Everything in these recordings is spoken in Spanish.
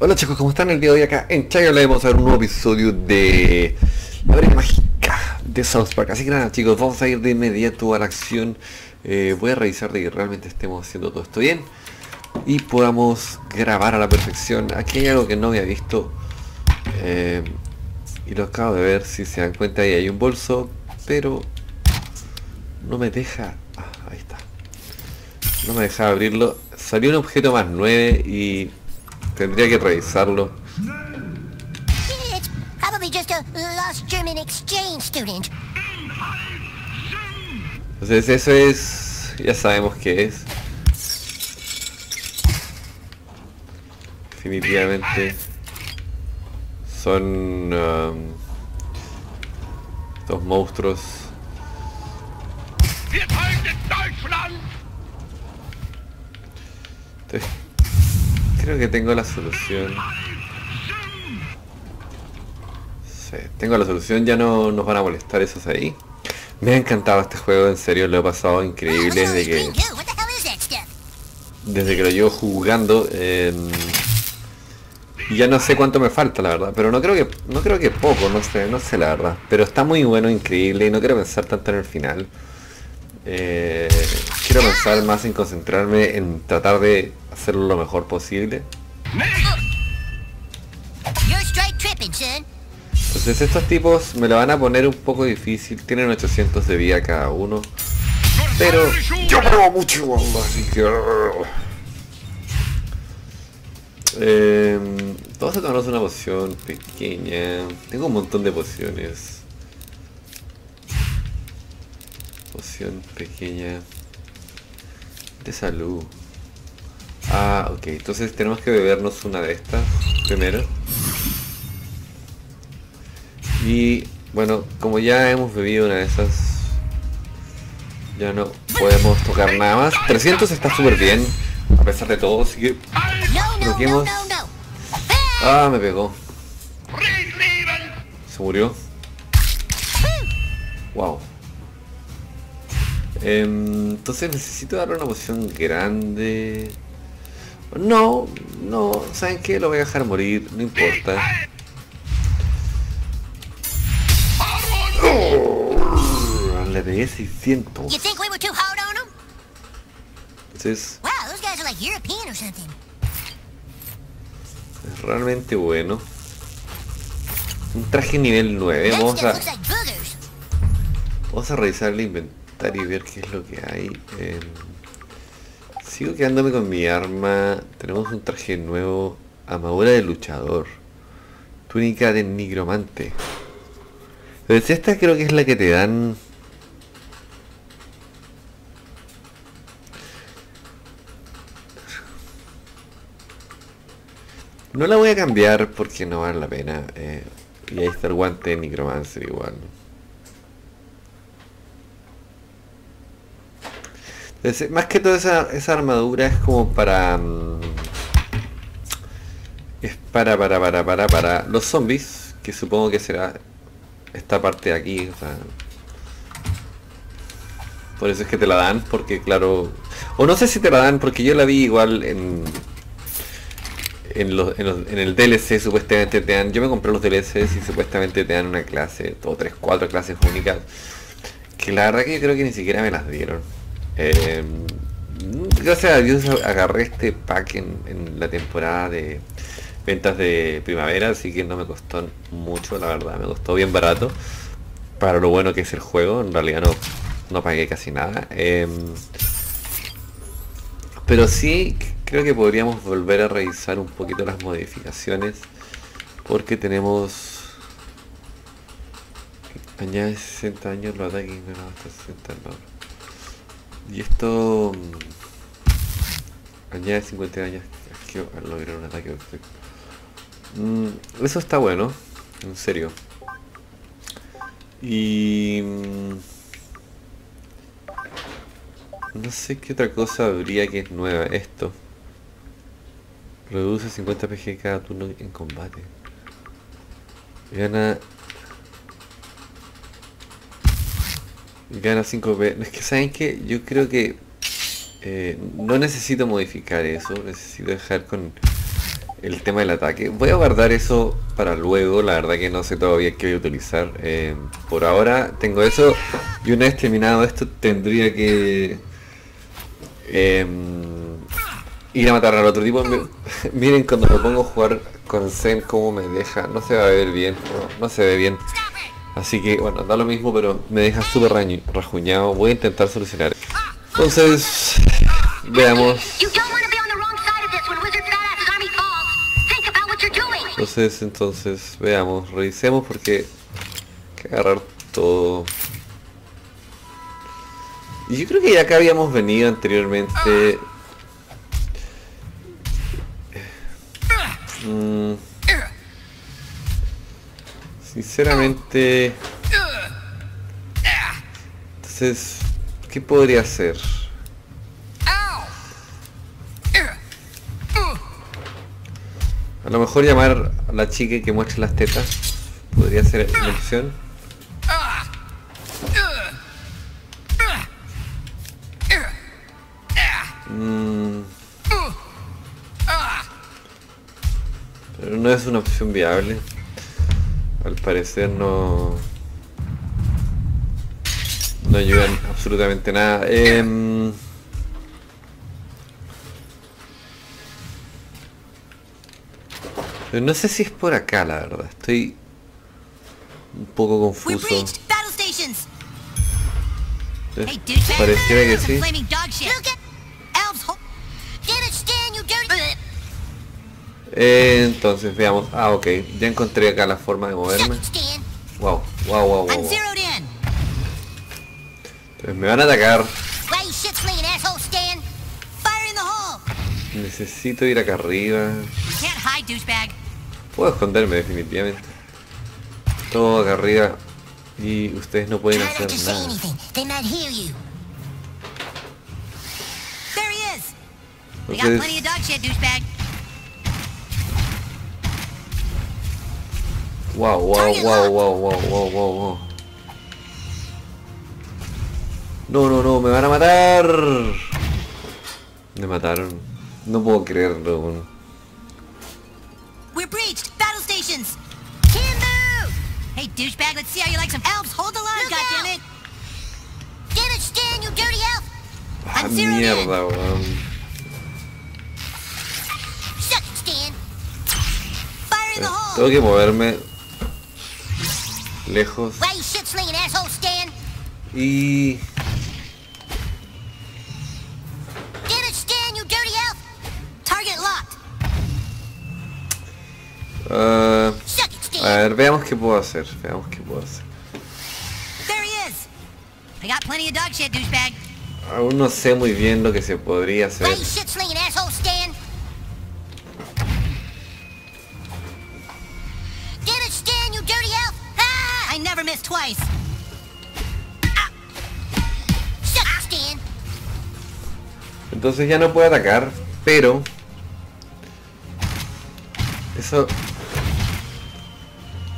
Hola chicos, ¿cómo están? El día de hoy acá en Chaya le vamos a ver un nuevo episodio de La Mágica de South Park. Así que nada chicos, vamos a ir de inmediato a la acción. Eh, voy a revisar de que realmente estemos haciendo todo esto bien y podamos grabar a la perfección. Aquí hay algo que no había visto eh, y lo acabo de ver, si se dan cuenta ahí hay un bolso, pero no me deja... Ah, ahí está. No me deja abrirlo. Salió un objeto más 9 y Tendría que revisarlo. It's probably just a lost German exchange student. Entonces eso es... Ya sabemos qué es. Definitivamente son um, estos monstruos. Entonces, creo que tengo la solución. Tengo la solución, ya no nos van a molestar esos ahí. Me ha encantado este juego, en serio, lo he pasado increíble desde que, desde que lo llevo jugando. y ya no sé cuánto me falta, la verdad. Pero no creo que no creo que poco, no sé, no sé la verdad. Pero está muy bueno, increíble, y no quiero pensar tanto en el final. Eh, quiero pensar más en concentrarme en tratar de hacerlo lo mejor posible. Entonces estos tipos me lo van a poner un poco difícil, tienen 800 de vida cada uno. Pero yo pruebo mucho bomba, así que... Eh, vamos a tomarnos una poción pequeña. Tengo un montón de pociones. Poción pequeña. De salud. Ah, ok. Entonces tenemos que bebernos una de estas primero. Y bueno, como ya hemos bebido una de esas, ya no podemos tocar nada más. 300 está súper bien, a pesar de todo, así que... No, no, no, Bloqueemos. no, no. Ah, me pegó. Se murió. Wow. Em, entonces necesito darle una poción grande. No, no, ¿saben qué? Lo voy a dejar morir, no importa. Le pegué 600. You think we were too hard on them? Entonces Wow, those guys are like European or something. es realmente bueno. Un traje nivel 9. That Vamos a, vamos a revisar el inventario y ver qué es lo que hay. Em, sigo quedándome con mi arma. Tenemos un traje nuevo. Armadura de luchador. Túnica de nigromante. Entonces esta creo que es la que te dan... No la voy a cambiar porque no vale la pena. eh, y ahí está el guante de Necromancer igual. Más que todo esa, armadura es como para... mm, es para, para, para, para, para los zombies, que supongo que será esta parte de aquí, o sea, por eso es que te la dan, porque claro, o no sé si te la dan, porque yo la vi igual en en, los, en, los- en el DLC supuestamente te dan, yo me compré los DLCs y supuestamente te dan una clase, o tres, cuatro clases únicas, que la verdad que creo que ni siquiera me las dieron. Eh, gracias a Dios agarré este pack en, la temporada de ventas de primavera, así que no me costó mucho, la verdad, me costó bien barato para lo bueno que es el juego, en realidad no, no pagué casi nada. Em, pero sí creo que podríamos volver a revisar un poquito las modificaciones porque tenemos añade 60 años los ataques no, no, hasta 60 no. Y esto mm, añade 50 años que lograr un ataque perfecto Mm, eso está bueno en serio y mm, no sé qué otra cosa habría que es nueva. Esto. Reduce 50 PG cada turno en combate. Gana... Gana 5 P. Es que saben que yo creo que eh, no necesito modificar eso. Necesito dejar con el tema del ataque. Voy a guardar eso para luego, la verdad que no sé todavía qué voy a utilizar. Eh, por ahora tengo eso y una vez terminado esto tendría que em, ir a matar al otro tipo. Miren cuando me pongo a jugar con Zen cómo me deja, no se va a ver bien, no, no se ve bien. Así que bueno, da lo mismo pero me deja súper rajuñado. Voy a intentar solucionar. Entonces, veamos. Entonces, entonces, veamos, revisemos porque hay que agarrar todo. Y yo creo que ya acá habíamos venido anteriormente. Sinceramente... Entonces, ¿qué podría hacer? A lo mejor llamar a la chica que muestre las tetas podría ser una opción. Mm. Pero no es una opción viable. Al parecer no... No ayudan absolutamente nada. Em, no sé si es por acá, la verdad. Estoy un poco confuso. Eh. Pareciera que sí. Eh, entonces, veamos. Ah, ok. Ya encontré acá la forma de moverme. Wow, wow, wow, wow. Wow. Entonces me van a atacar. Necesito ir acá arriba. Puedo esconderme definitivamente. Todo acá arriba. Y ustedes no pueden hacer nada. anything. Wow, wow, wow, wow, wow, wow, wow, wow. No, no, no, me van a matar. Me mataron. No puedo creerlo. weón. We're breached battle stations. Timbo! Hey, douchebag, let's see how you like some elves. Hold the line, Look goddammit. Damn it, Stan, you dirty elf! Ah, I'm zeroed in. mierda, weón. Suck it, Stan. Fire in the hole. Tengo que moverme lejos. Y it, a ver, veamos qué puedo hacer. Veamos qué puedo hacer. Aún no sé muy bien lo que se podría hacer. Entonces ya no puedo atacar, pero eso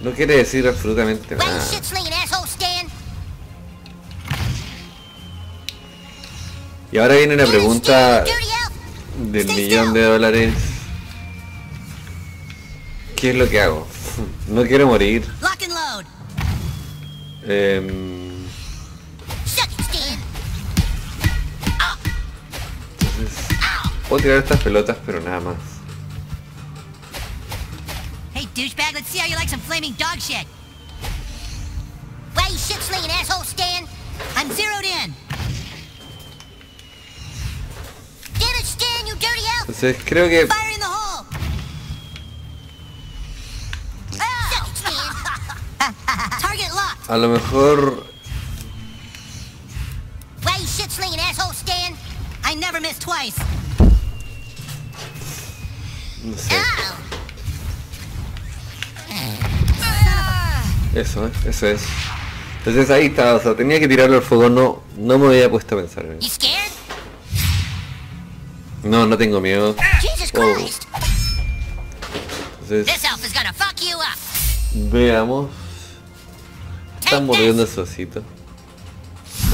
no quiere decir absolutamente nada. Y ahora viene it, pregunta del millón de dólares. ¿Qué es lo que hago? No quiero morir. Puedo tirar estas pelotas, pero nada más. Hey, douchebag, let's see how you like some flaming dog shit. Why you shit slinging asshole, Stan? I'm zeroed in. Damn it, Stan, you dirty elf! Entonces creo que Fire in the hole. Stan. Target locked. a lo mejor Why you shit slinging asshole, Stan? I never miss twice. No sé. Eso, ¿eh? eso es. Entonces ahí está, o sea, tenía que tirarlo al fuego, no, no me había puesto a pensar en eso. No, no tengo miedo. Oh. Entonces, veamos. Están mordiendo el this. socito.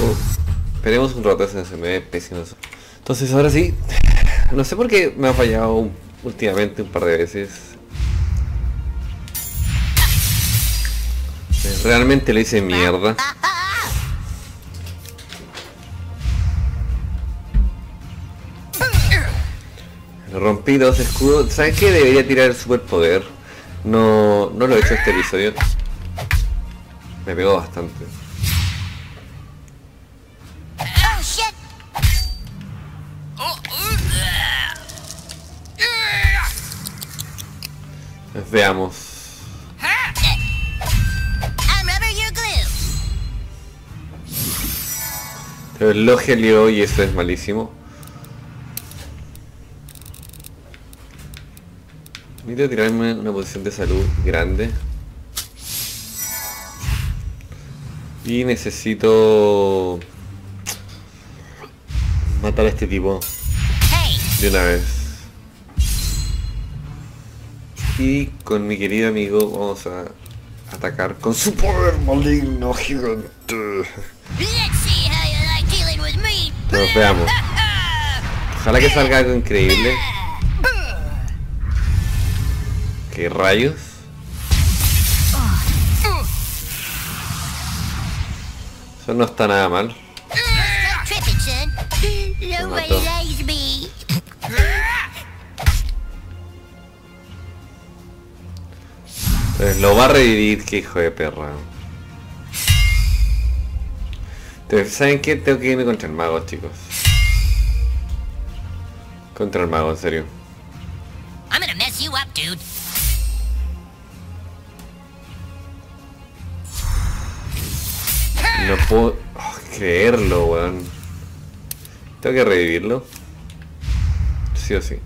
Oh, esperemos un rato, ese se me ve pésimo eso. Entonces ahora sí, no sé por qué me ha fallado un últimamente un par de veces. Realmente le hice mierda. Rompí dos escudos. ¿Sabes qué? Debería tirar el superpoder. No, no lo he hecho este episodio. Me pegó bastante. Veamos. El Logelio y eso es malísimo. Necesito tirarme una posición de salud grande. Y necesito matar a este tipo de una vez. Y con mi querido amigo vamos a atacar con su poder maligno gigante. Nos veamos. Ojalá que salga algo increíble. ¿Qué rayos? Eso no está nada mal. Mató. Lo va a revivir, que hijo de perra. Entonces, ¿saben qué? Tengo que irme contra el mago, chicos. Contra el mago, en serio. I'm gonna mess you up, dude. No puedo oh, creerlo, weón. Tengo que revivirlo. Sí o sí.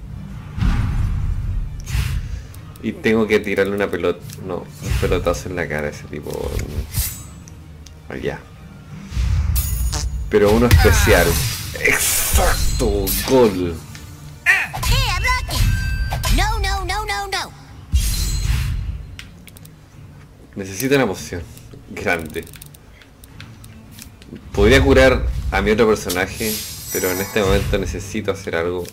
Y tengo que tirarle una pelota. No, un pelotazo en la cara a ese tipo. Allá. Pero uno especial. Exacto, gol. It. No, no, no, no, no. Necesito una poción grande. Podría curar a mi otro personaje, pero en este momento necesito hacer algo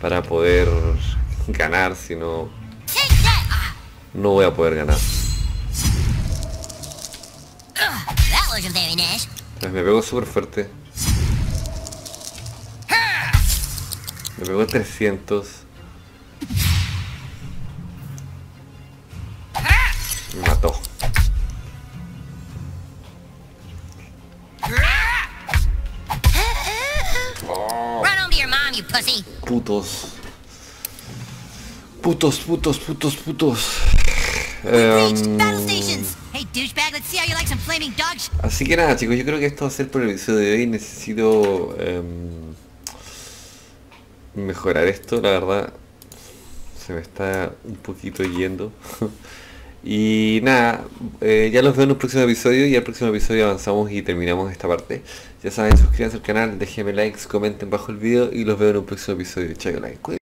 para poder ganar, si no. No voy a poder ganar. Pues me pegó súper fuerte. Me pegó 300. Me mató. Putos. Putos, putos, putos, putos. Em, Así que nada chicos, yo creo que esto va a ser por el episodio de hoy. Necesito em, mejorar esto, la verdad. Se me está un poquito yendo. y nada, eh, ya los veo en un próximo episodio y al próximo episodio avanzamos y terminamos esta parte. Ya saben, suscríbanse al canal, déjenme likes, comenten bajo el video y los veo en un próximo episodio. Chao, like.